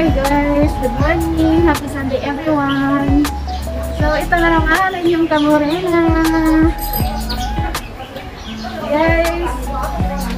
Hi guys! Good morning! Happy Sunday everyone! So, ito na naman ang inyong kamorena. Guys!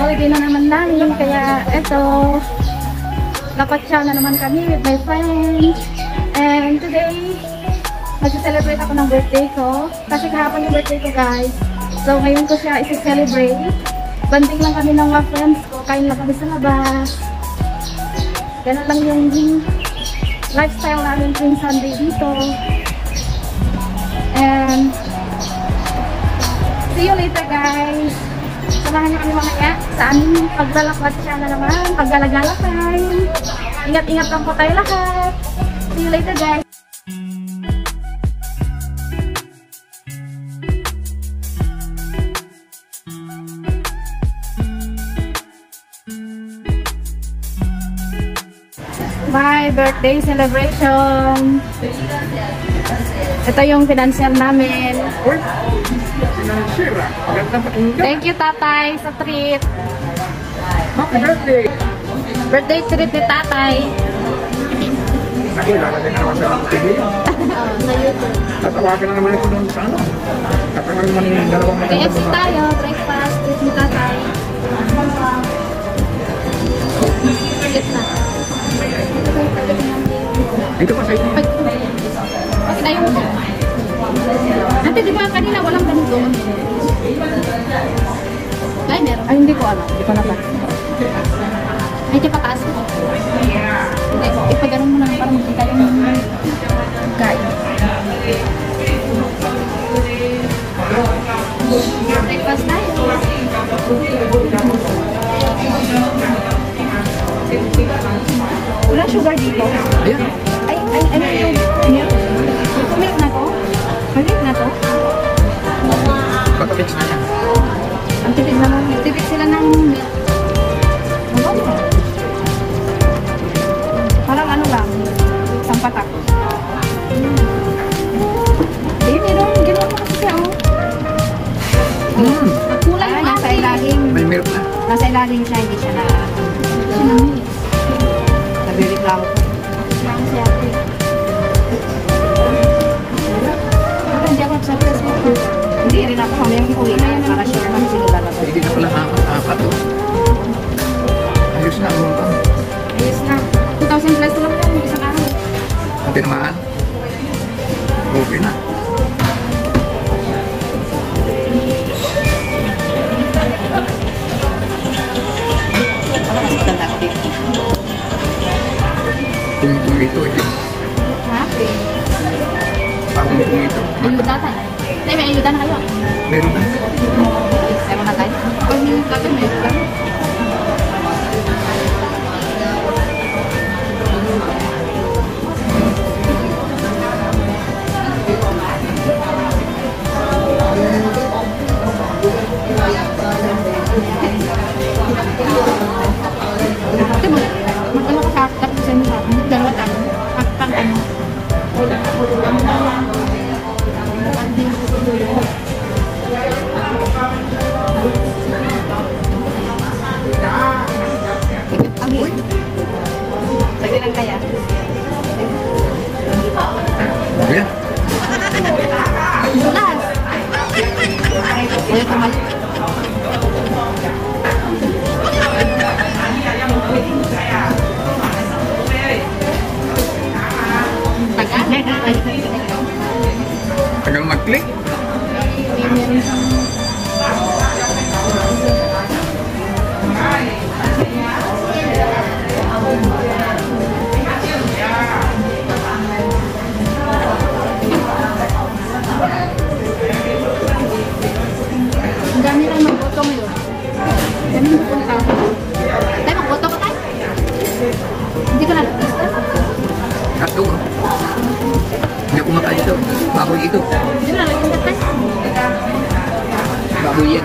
Holiday na naman namin. Kaya ito, napatsa na naman kami with my friends. And today, mag-celebrate ako ng birthday ko. Kasi kahapon yung birthday ko guys. So, ngayon ko siya isi-celebrate. Banding lang kami ng mga friends ko. Kain lang kami sa labas. Ganun lang yung lifestyle namin tuwing Sunday dito. And see you later guys. Samahan niyo kami mamaya sa aming paglalakwat siya na naman. Paggalagala time. Ingat-ingat lang po tayo lahat. See you later guys. Birthday celebration. Ito yung financial namin. Thank you, tatay, sa treat. Happy birthday! Birthday treat ni tatay. Sa. Tatawagan na naman ako doon sa ano. Tatawagan naman yung dalawang mga KFC tayo, breakfast, treat ni tatay. Sit na. Ito pa sa inyo. Pag, okay na yung Ate, di ba kanina walang ganito? Ay, meron. Ay, hindi ko alam. Hindi ko naman. Ay, di pataas ko. Hindi, ipaganon mo na lang para makita yung kain. Breakfast tayo. Wala sugar dito. Ayan. Ay, ay, ano yung milk? Milk na to? Milk na to? Baka fix na yan. Ang tipid naman. Tipid sila ng milk. Maganda. Parang ano lang. Isang patak. Eh, meron. Ginawa ko kasi siya, oh. Hmm. Kulay Ah, nasa ilalim. May milk na. Nasa ilalim siya, hindi siya na Siya na milk. Ate. Parang Hindi rin ako mamayang uwi na para sure na sila lalabas. Hindi na pala apat-apat to. Ayos na ang mga Ayos na. 2,000 plus lang yan. Isang araw. Ang tinamaan. Okay na. Kung kung ito, ito. Ha? Parang kung ito. Ayuda tayo. Tay, may ayuda na kayo. Meron Ang Dami magpunta. Tayo, mag-boto ka tayo. Hindi ko na lista. Ato. Hindi ako makain ito. Baboy ito. Hindi ko na lista tayo. Baboy yan.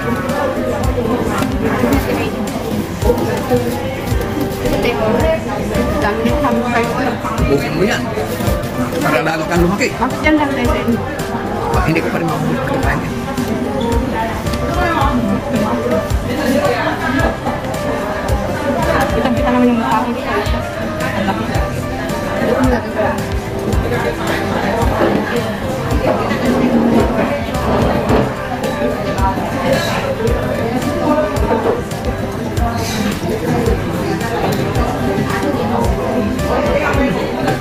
Dami ng hamburger ko. Ubusin mo yan. Para lalo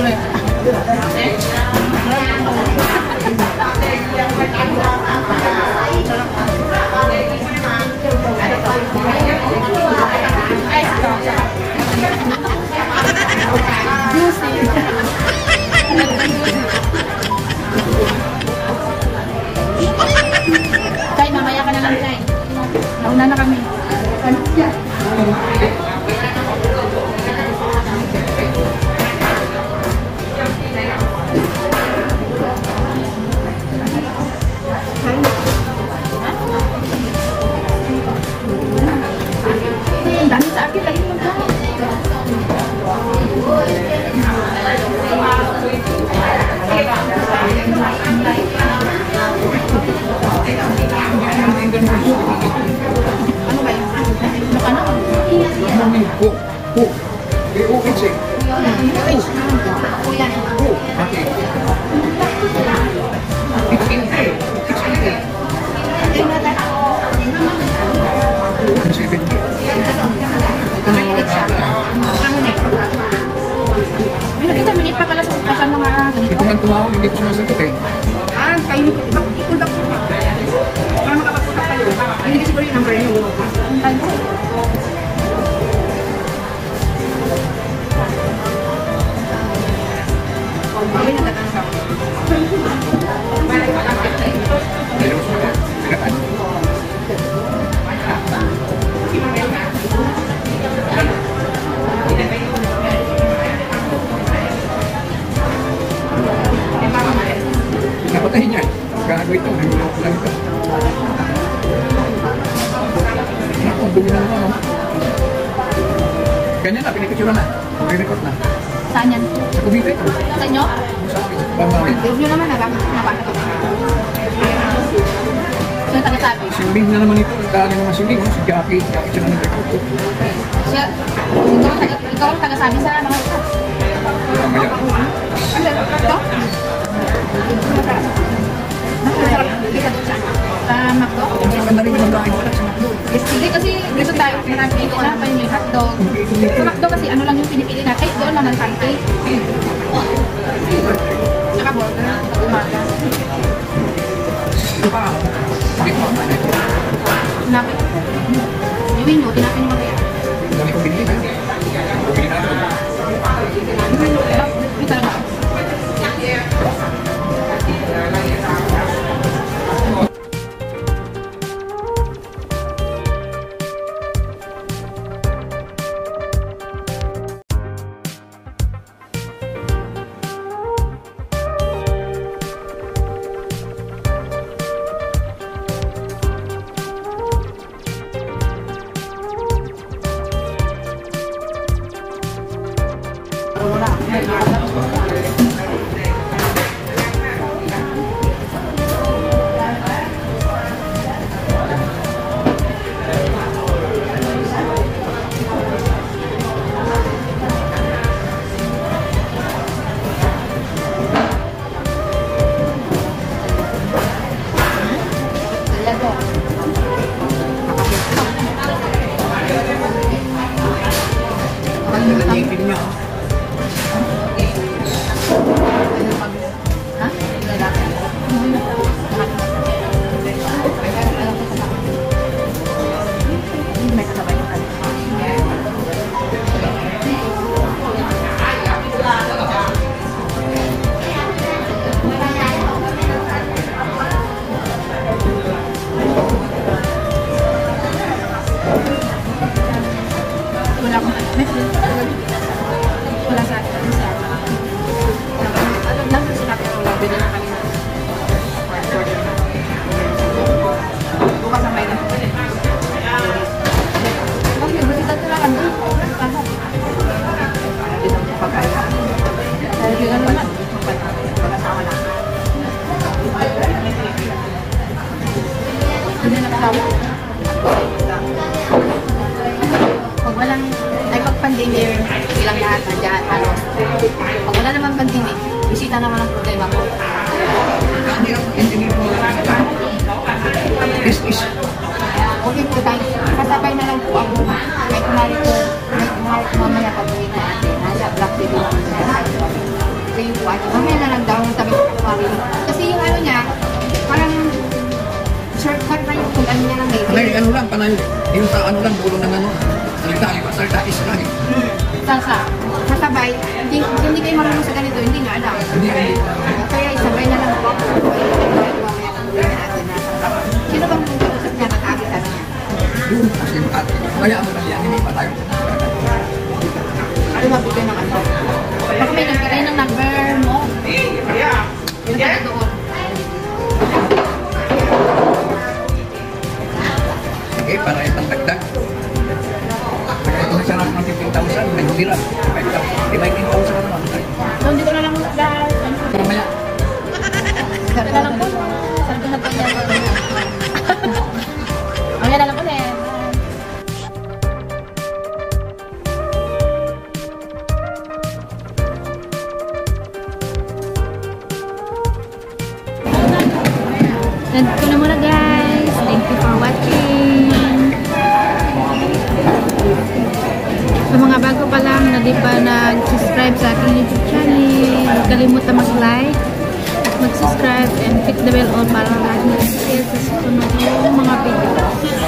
Pag tumawag, hindi ko masagot eh. Ah, kayo ni Kuya. Ipunta ko. Para makapagpunta kayo. Hindi kasi siguro yung number niyo. Dumi na oh. Ganyan na, pinikitsura na. Re-record na. Saan yan? Sa ito. Sa inyo? Sa akin. Huwag nyo naman. So, yung taga-sabi. Simbing na naman ito. Dami naman simbing. oh. Si Jackie. Jackie siya na nag-record. Siya, ikaw ikaw ang taga-sabi sa mga ito. Mamaya. Ano? Ito? Dito na pa yung hotdog. Sa McDo kasi ano lang yung pinipili na, kahit doon ng pancake. Tsaka burger, umaga. Hindi ko mamaya. Tinapin Ang bisita naman ang problema ko. Mo Is, Okay po tayo, kasabay na lang po ako. May kumari ko, may kumari ko mamaya pag uwi na natin. Nasa Black City po siya. So yung po, ano, mamaya na lang daw ang sabi ko kumari. Kasi yung ano niya, parang shortcut na yung kung ano niya lang panay, ano lang, panay, yung sa ano lang, dulo ng ano, salita, yung salita is lang eh. Sasa, kasabay, hindi, hindi kayo marunong sa ganito, hindi nga alam. Hindi. Kaya isabay na lang po ako. Sino bang kausap niya ng abi sabi niya? Yun, kasi at, kaya mo na yan, hindi pa tayo. Ano mabigay ng ano? Baka may nagbigay ng number mo. Yung doon. Sige, pa lang na di pa nag-subscribe sa aking YouTube channel, huwag kalimutan mag-like mag-subscribe and click the bell on para lagi na-share sa susunod yung mga video.